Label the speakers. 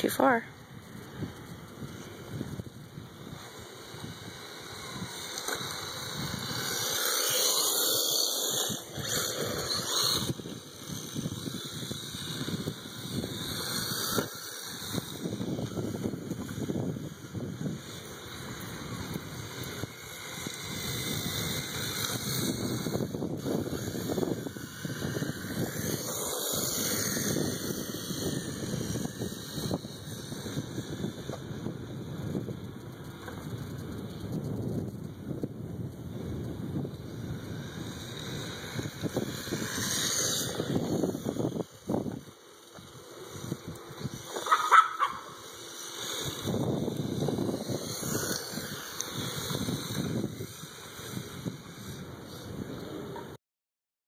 Speaker 1: too far.